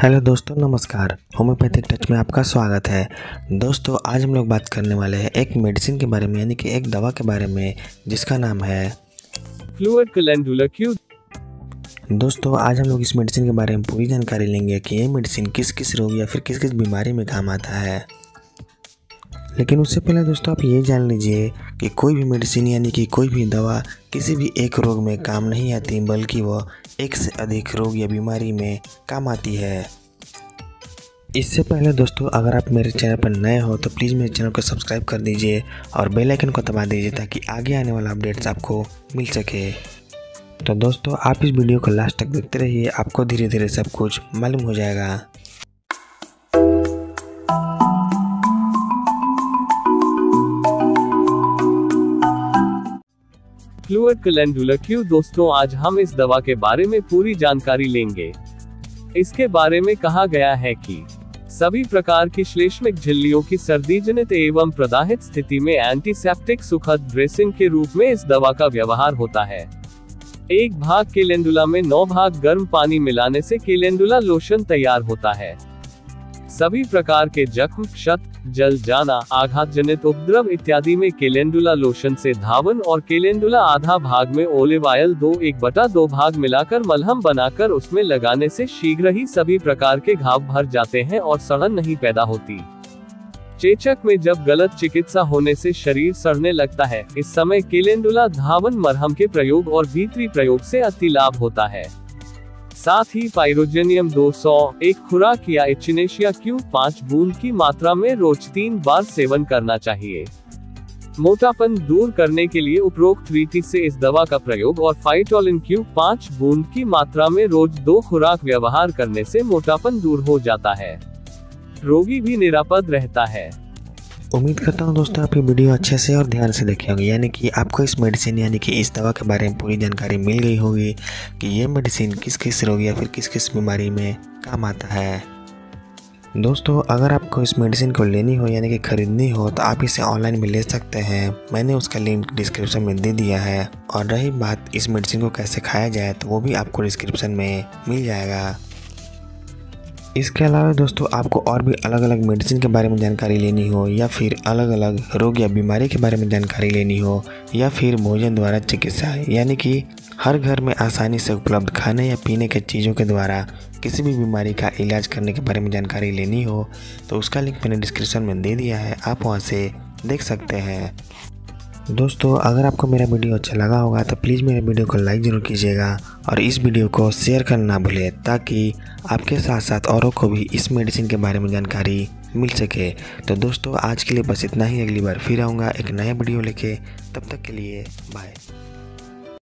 Hello दोस्तों नमस्कार। Homeopathic touch में आपका स्वागत है। दोस्तों आज हम लोग बात करने वाले हैं एक मेडिसिन के बारे में यानी कि एक दवा के बारे में जिसका नाम है फ्लूड कलेंडुला क्यू। दोस्तों आज हम लोग इस मेडिसिन के बारे में पूरी जानकारी लेंगे कि ये मेडिसिन किस किस रोग या फिर किस किस बीमारी में काम आता है। लेकिन उससे पहले दोस्तों आप ये जान लीजिए कि कोई भी मेडिसिन यानी कि कोई भी दवा किसी भी एक रोग में काम नहीं आती, बल्कि वह एक से अधिक रोग या बीमारी में काम आती है। इससे पहले दोस्तों, अगर आप मेरे चैनल पर नए हो तो प्लीज़ मेरे चैनल को सब्सक्राइब कर दीजिए और बेल आइकन को दबा दीजिए ताकि आगे आने वाला अपडेट्स आपको मिल सके। तो दोस्तों, आप इस वीडियो को लास्ट तक देखते रहिए, आपको धीरे धीरे सब कुछ मालूम हो जाएगा। फ्लूइड कैलेंडुला क्यू दोस्तों आज हम इस दवा के बारे में पूरी जानकारी लेंगे। इसके बारे में कहा गया है कि सभी प्रकार की श्लेष्मिक झिल्लियों की सर्दी, जनित एवं प्रदाहित स्थिति में एंटीसेप्टिक सुखद ड्रेसिंग के रूप में इस दवा का व्यवहार होता है। एक भाग केलेंडुला में नौ भाग गर्म पानी मिलाने से केलेंडुला लोशन तैयार होता है। सभी प्रकार के जख्म, क्षत, जल, जाना आघात जनित उपद्रव इत्यादि में केलेंडुला लोशन से धावन और केलेंडुला आधा भाग में ओलिव ऑयल दो एक बटा दो भाग मिलाकर मलहम बनाकर उसमें लगाने से शीघ्र ही सभी प्रकार के घाव भर जाते हैं और सड़न नहीं पैदा होती। चेचक में जब गलत चिकित्सा होने से शरीर सड़ने लगता है, इस समय केलेंडुला धावन मरहम के प्रयोग और भीतरी प्रयोग से अति लाभ होता है। साथ ही पाइरोजेनियम 200 एक खुराक या एचिनेशिया क्यू पाँच बूंद की मात्रा में रोज तीन बार सेवन करना चाहिए। मोटापन दूर करने के लिए उपरोक्त रीति से इस दवा का प्रयोग और फाइटोलिन क्यू पाँच बूंद की मात्रा में रोज दो खुराक व्यवहार करने से मोटापन दूर हो जाता है। रोगी भी निरापद रहता है। उम्मीद करता हूँ दोस्तों आप ये वीडियो अच्छे से और ध्यान से देखे होंगे। यानी कि आपको इस मेडिसिन यानी कि इस दवा के बारे में पूरी जानकारी मिल गई होगी कि ये मेडिसिन किस किस रोग या फिर किस किस बीमारी में काम आता है। दोस्तों, अगर आपको इस मेडिसिन को लेनी हो, यानी कि ख़रीदनी हो तो आप इसे ऑनलाइन में ले सकते हैं। मैंने उसका लिंक डिस्क्रिप्शन में दे दिया है। और रही बात इस मेडिसिन को कैसे खाया जाए तो वो भी आपको डिस्क्रिप्शन में मिल जाएगा। इसके अलावा दोस्तों, आपको और भी अलग अलग मेडिसिन के बारे में जानकारी लेनी हो, या फिर अलग अलग रोग या बीमारी के बारे में जानकारी लेनी हो, या फिर भोजन द्वारा चिकित्सा, यानी कि हर घर में आसानी से उपलब्ध खाने या पीने के चीज़ों के द्वारा किसी भी बीमारी का इलाज करने के बारे में जानकारी लेनी हो तो उसका लिंक मैंने डिस्क्रिप्शन में दे दिया है, आप वहाँ से देख सकते हैं। दोस्तों, अगर आपको मेरा वीडियो अच्छा लगा होगा तो प्लीज़ मेरे वीडियो को लाइक ज़रूर कीजिएगा और इस वीडियो को शेयर करना ना भूलें, ताकि आपके साथ साथ औरों को भी इस मेडिसिन के बारे में जानकारी मिल सके। तो दोस्तों, आज के लिए बस इतना ही। अगली बार फिर आऊँगा एक नया वीडियो लेके। तब तक के लिए बाय।